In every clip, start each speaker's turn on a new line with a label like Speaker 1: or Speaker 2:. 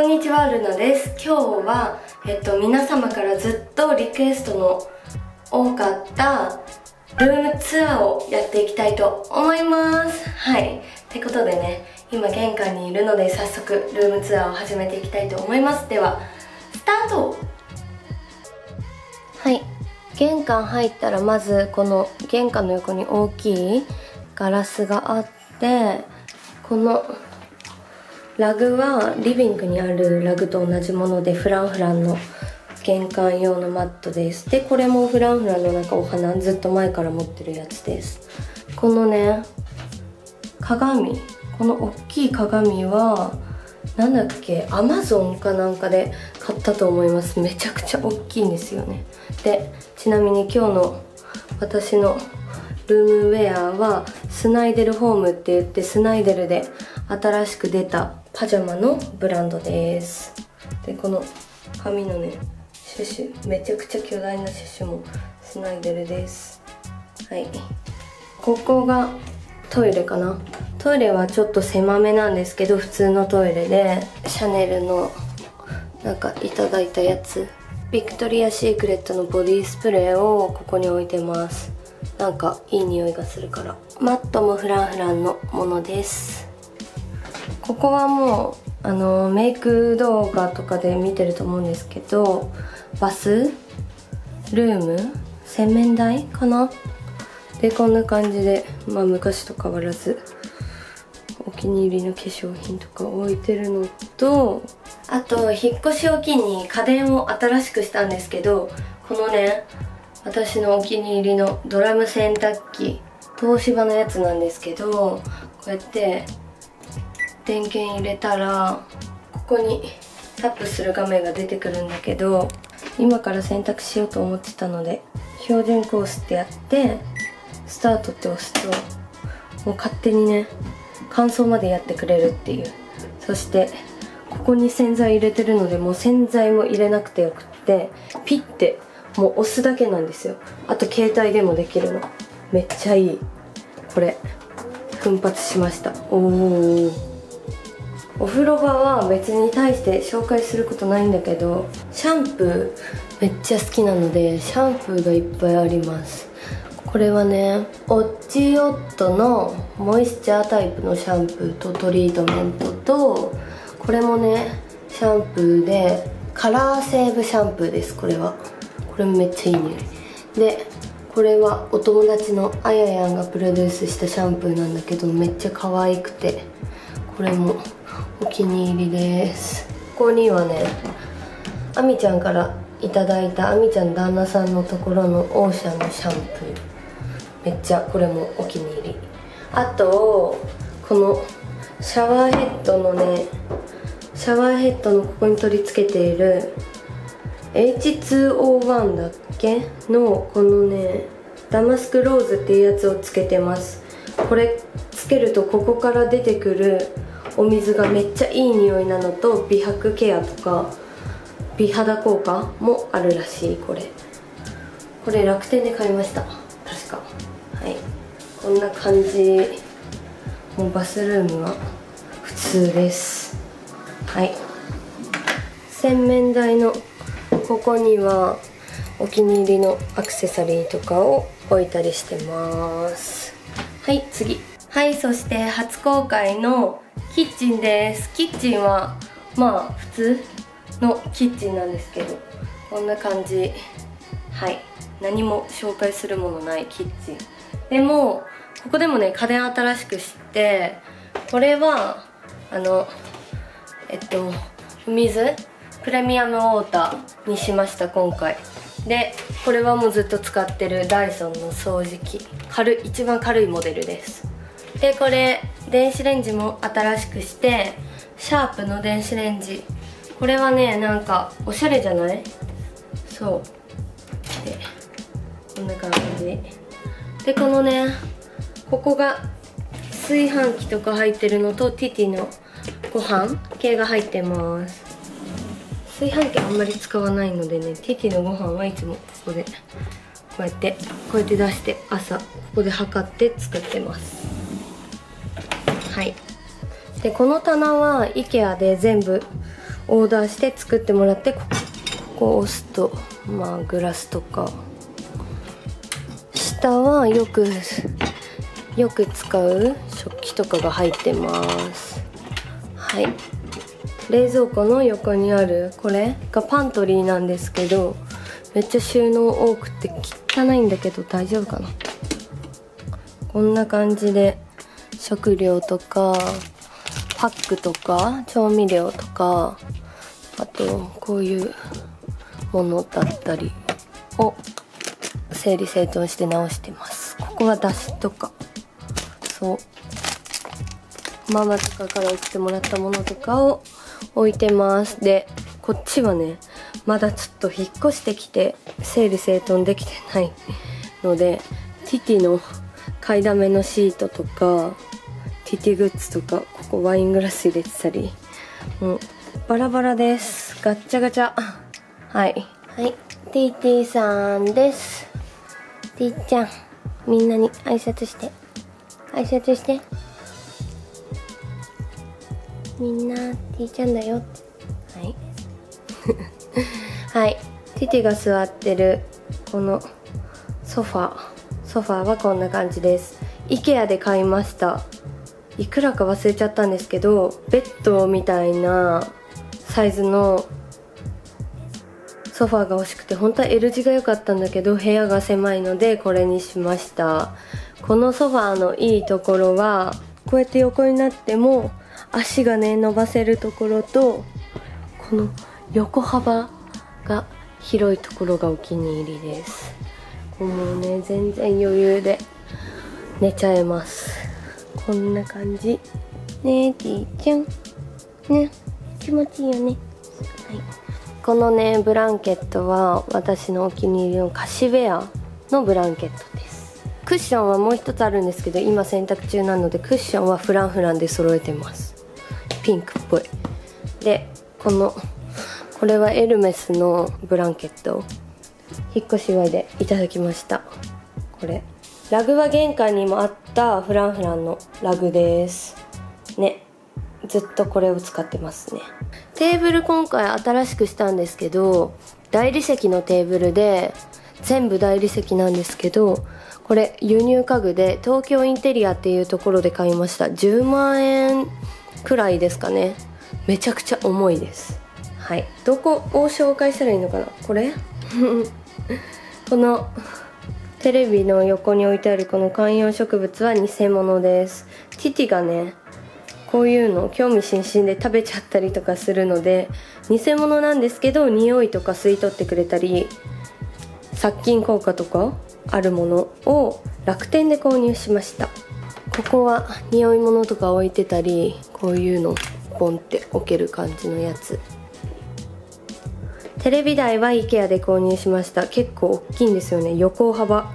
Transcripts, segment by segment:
Speaker 1: こんにちはルナです。今日は、えっと、皆様からずっとリクエストの多かったルームツアーをやっていきたいと思います。はい。ってことでね今玄関にいるので早速ルームツアーを始めていきたいと思います。ではスタート。はい。玄関入ったらまずこの玄関の横に大きいガラスがあってこのラグはリビングにあるラグと同じものでフランフランの玄関用のマットです。でこれもフランフランのなんかお花ずっと前から持ってるやつです。このね鏡。この大きい鏡はなんだっけアマゾンかなんかで買ったと思います。めちゃくちゃ大きいんですよね。でちなみに今日の私のルームウェアはスナイデルホームって言ってスナイデルで新しく出たパジャマのブランドです。でこの髪のねシュシュめちゃくちゃ巨大なシュシュもスナイデルです。はい。ここがトイレかな。トイレはちょっと狭めなんですけど普通のトイレでシャネルのなんかいただいたやつ。ビクトリア・シークレットのボディスプレーをここに置いてます。なんかいい匂いがするから。マットもフランフランのものです。ここはもうあのメイク動画とかで見てると思うんですけどバスルーム？洗面台かな？でこんな感じでまあ昔と変わらずお気に入りの化粧品とか置いてるのとあと引っ越しを機に家電を新しくしたんですけどこのね私のお気に入りのドラム洗濯機東芝のやつなんですけどこうやって電源入れたらここにタップする画面が出てくるんだけど今から選択しようと思ってたので標準コースってやってスタートって押すともう勝手にね乾燥までやってくれるっていう。そしてここに洗剤入れてるのでもう洗剤も入れなくてよくってピッてもう押すだけなんですよ。あと携帯でもできるの。めっちゃいい。これ奮発しました。おおお風呂場は別に対して紹介することないんだけどシャンプーめっちゃ好きなのでシャンプーがいっぱいあります。これはねオッチオットのモイスチャータイプのシャンプーとトリートメントとこれもねシャンプーでカラーセーブシャンプーですこれは。これめっちゃいい匂い。でこれはお友達のあややんがプロデュースしたシャンプーなんだけどめっちゃ可愛くてこれもお気に入りです。ここにはねあみちゃんからいただいたあみちゃん旦那さんのところのオーシャンのシャンプー。めっちゃこれもお気に入り。あとこのシャワーヘッドのねシャワーヘッドのここに取り付けている H2O1 だっけのこのねダマスクローズっていうやつをつけてます。これつけるとここから出てくるお水がめっちゃいい匂いなのと美白ケアとか美肌効果もあるらしいこれ。これ楽天で買いました確か。はい。こんな感じ。もうバスルームは普通です。はい。洗面台のここにはお気に入りのアクセサリーとかを置いたりしてます。はい次。はいそして初公開のキッチンです。キッチンはまあ普通のキッチンなんですけどこんな感じ。はい。何も紹介するものないキッチン。でもここでもね家電新しくしてこれはあのえっとお水プレミアムウォーターにしました今回。でこれはもうずっと使ってるダイソンの掃除機。軽い一番軽いモデルです。でこれ電子レンジも新しくしてシャープの電子レンジ。これはねなんかおしゃれじゃない？そう。でこんな感じ。でこのねここが炊飯器とか入ってるのとティティのご飯。系が入ってます。炊飯器あんまり使わないのでねティティのご飯はいつもここで。こうやってこうやって出して朝ここで測って作ってます。はい。でこの棚は IKEA で全部オーダーして作ってもらってここを押すとまあグラスとか。下はよくよく使う食器とかが入ってます。はい。冷蔵庫の横にあるこれがパントリーなんですけどめっちゃ収納多くて汚いんだけど大丈夫かな。こんな感じで。食料とかパックとか調味料とかあとこういうものだったりを整理整頓して直してます。ここはだしとか。そう。ママとかから送ってもらったものとかを置いてます。でこっちはねまだちょっと引っ越してきて整理整頓できてないのでティティの買いだめのシートとかティティグッズとかここワイングラス入れてたりもうバラバラです。ガッチャガチャ。はい。はい。ティティさんです。ティちゃんみんなに挨拶して。挨拶して。みんなティちゃんだよ。はい。はい。ティティが座ってるこのソファ。ソファーはこんな感じです。IKEA で買いましたいくらか忘れちゃったんですけどベッドみたいなサイズのソファーが欲しくて本当は L 字が良かったんだけど部屋が狭いのでこれにしました。このソファーのいいところはこうやって横になっても足がね伸ばせるところとこの横幅が広いところがお気に入りです。もうね全然余裕で寝ちゃえます。こんな感じ。ねえティーちゃん。ね。気持ちいいよね。はい。このねブランケットは私のお気に入りのカシウェアのブランケットです。クッションはもう一つあるんですけど今洗濯中なのでクッションはフランフランで揃えてます。ピンクっぽい。でこのこれはエルメスのブランケット引っ越し祝いでいただきました。これ。ラグは玄関にもあったフランフランのラグです。ね。ずっとこれを使ってますね。テーブル今回新しくしたんですけど大理石のテーブルで全部大理石なんですけどこれ輸入家具で東京インテリアっていうところで買いました。10万円くらいですかね。めちゃくちゃ重いです。はい。どこを紹介したらいいのかな？これ？このテレビの横に置いてあるこの観葉植物は偽物です。ティティがねこういうの興味津々で食べちゃったりとかするので偽物なんですけど匂いとか吸い取ってくれたり殺菌効果とかあるものを楽天で購入しました。ここは匂い物とか置いてたりこういうのポンって置ける感じのやつ。テレビ台は IKEA で購入しました。結構大きいんですよね。横幅。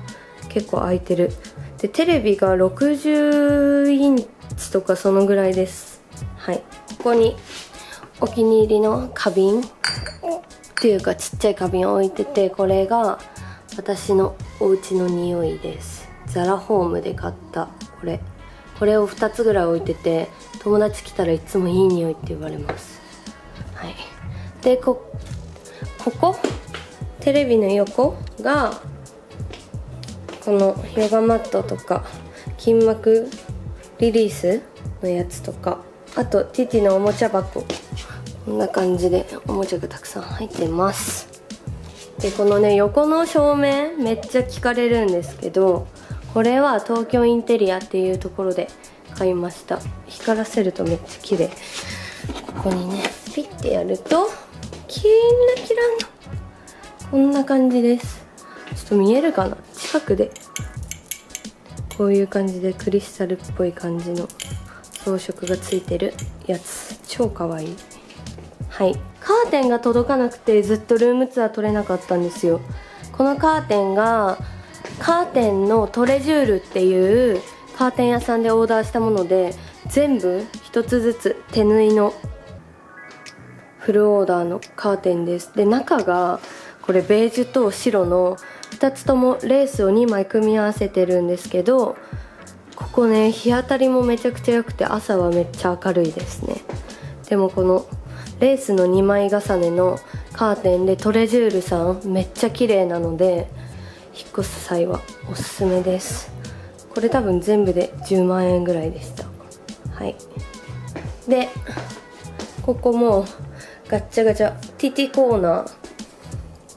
Speaker 1: 結構空いてる。でテレビが60インチとかそのぐらいです。はい。ここにお気に入りの花瓶。っていうかちっちゃい花瓶を置いててこれが私のお家の匂いです。ザラホームで買った。これ。これを2つぐらい置いてて友達来たらいつもいい匂いって言われます。はい。でこここ？テレビの横？がこのヨガマットとか筋膜リリースのやつとかあとティティのおもちゃ箱。こんな感じでおもちゃがたくさん入ってます。でこのね横の照明めっちゃ聞かれるんですけどこれは東京インテリアっていうところで買いました。光らせるとめっちゃ綺麗。ここにねピッてやるとキラキラの。こんな感じです。ちょっと見えるかな？近くで。こういう感じでクリスタルっぽい感じの装飾がついてるやつ。超かわいい。はい。カーテンが届かなくてずっとルームツアー取れなかったんですよ。このカーテンがカーテンのトレジュールっていうカーテン屋さんでオーダーしたもので全部一つずつ手縫いのフルオーダーのカーテンです。で中がこれベージュと白の2つともレースを2枚組み合わせてるんですけどここね日当たりもめちゃくちゃ良くて朝はめっちゃ明るいですね。でもこのレースの2枚重ねのカーテンでトレジュールさんめっちゃ綺麗なので引っ越す際はおすすめです。これ多分全部で10万円ぐらいでした。はい。でここもガッチャガチャ。ティティコーナー。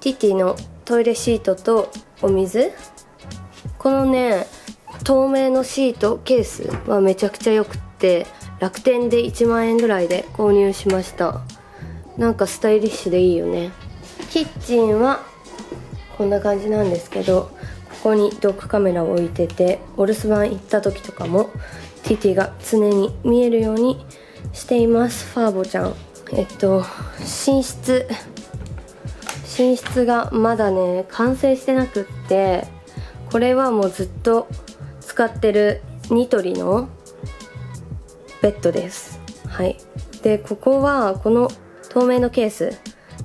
Speaker 1: ティティのトイレシートとお水。このね透明のシートケースはめちゃくちゃ良くって楽天で1万円ぐらいで購入しました。なんかスタイリッシュでいいよね。キッチンはこんな感じなんですけどここにドックカメラを置いててお留守番行った時とかもティティが常に見えるようにしています。ファーボちゃん。えっと寝室。寝室がまだね完成してなくってこれはもうずっと使ってるニトリのベッドです。はい。でここはこの透明のケース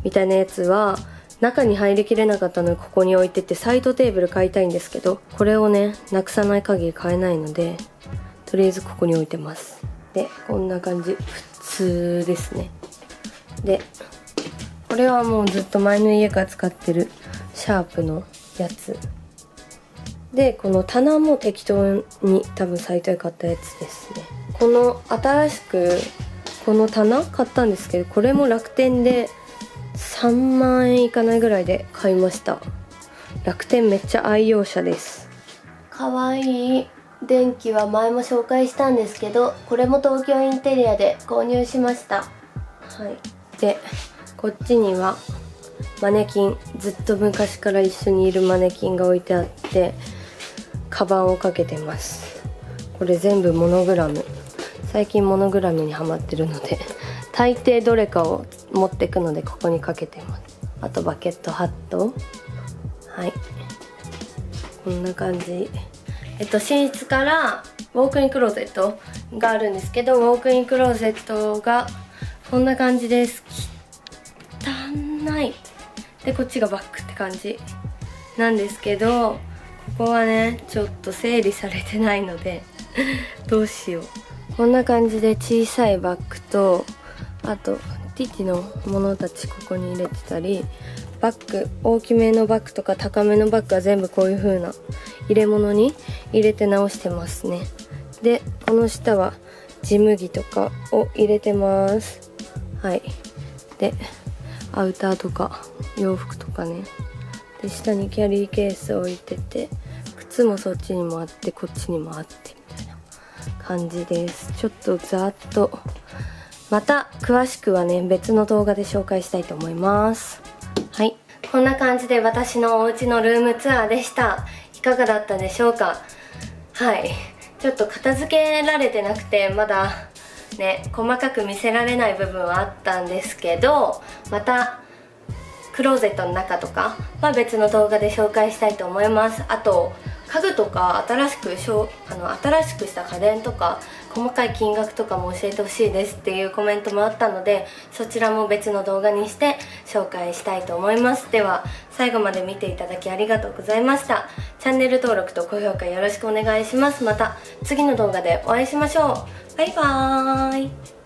Speaker 1: みたいなやつは中に入りきれなかったのでここに置いててサイドテーブル買いたいんですけどこれをねなくさない限り買えないのでとりあえずここに置いてます。でこんな感じ。普通ですね。でこれはもうずっと前の家から使ってるシャープのやつ。でこの棚も適当に多分サイトで買ったやつですね。この新しくこの棚買ったんですけどこれも楽天で3万円いかないぐらいで買いました。楽天めっちゃ愛用者です。かわいい。電気は前も紹介したんですけどこれも東京インテリアで購入しました。はい。でこっちにはマネキンずっと昔から一緒にいるマネキンが置いてあってカバンをかけてます。これ全部モノグラム。最近モノグラムにはまってるので大抵どれかを持ってくのでここにかけてます。あとバケットハット。はい。こんな感じ。えっと寝室からウォークインクローゼットがあるんですけどウォークインクローゼットがこんな感じです。汚い。でこっちがバッグって感じなんですけどここはねちょっと整理されてないので どうしよう。こんな感じで小さいバッグとあとティティのものたちここに入れてたりバッグ大きめのバッグとか高めのバッグは全部こういう風な入れ物に入れて直してますね。でこの下はジム着とかを入れてます。はい。でアウターとか洋服とかね。で下にキャリーケース置いてて靴もそっちにもあってこっちにもあってみたいな感じです。ちょっとざっとまた詳しくはね別の動画で紹介したいと思います。はい。こんな感じで私のお家のルームツアーでした。いかがだったでしょうか？はい。ちょっと片付けられてなくてまだね細かく見せられない部分はあったんですけどまたクローゼットの中とかは別の動画で紹介したいと思います。あと家具とか新しくしょあの新しくした家電とか細かい金額とかも教えてほしいですっていうコメントもあったのでそちらも別の動画にして紹介したいと思います。では最後まで見ていただきありがとうございました。チャンネル登録と高評価よろしくお願いします。また次の動画でお会いしましょう。バイバーイ。